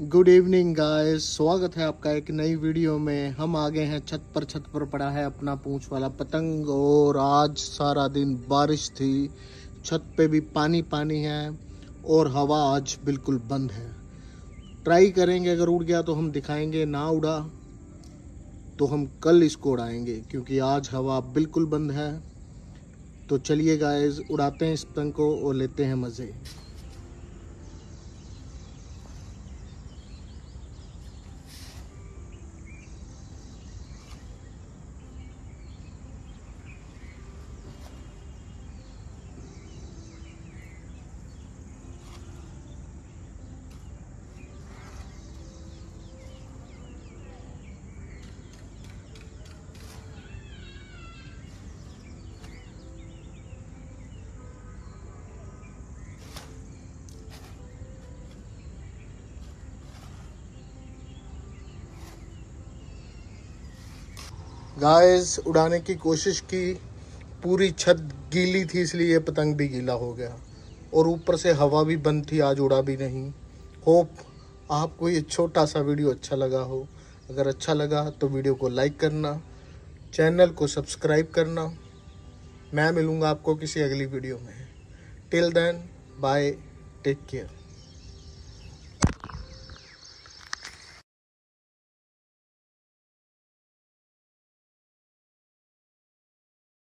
Good evening guys स्वागत है आपका एक नई वीडियो में। हम आ गए हैं, छत पर छत पर पड़ा है अपना पूंछ वाला पतंग। और आज सारा दिन बारिश थी। छत पे भी पानी पानी है। और हवा आज बिल्कुल बंद है। ट्राई करेंगे, अगर उड़ गया तो हम दिखाएँगे, ना उड़ा तो हम कल इसको उड़ाएँगे, क्योंकि आज हवा बिल्कुल बंद है। तो चलिए गाइस उड़ाते हैं इस पतंग को और लेते हैं मज़े। गाइस उड़ाने की कोशिश की। पूरी छत गीली थी, इसलिए ये पतंग भी गीला हो गया। और ऊपर से हवा भी बंद थी, आज उड़ा भी नहीं। होप आपको ये छोटा सा वीडियो अच्छा लगा हो। अगर अच्छा लगा तो वीडियो को लाइक करना, चैनल को सब्सक्राइब करना। मैं मिलूँगा आपको किसी अगली वीडियो में। Till then, bye, take care.